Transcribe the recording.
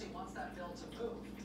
He wants that bill to move.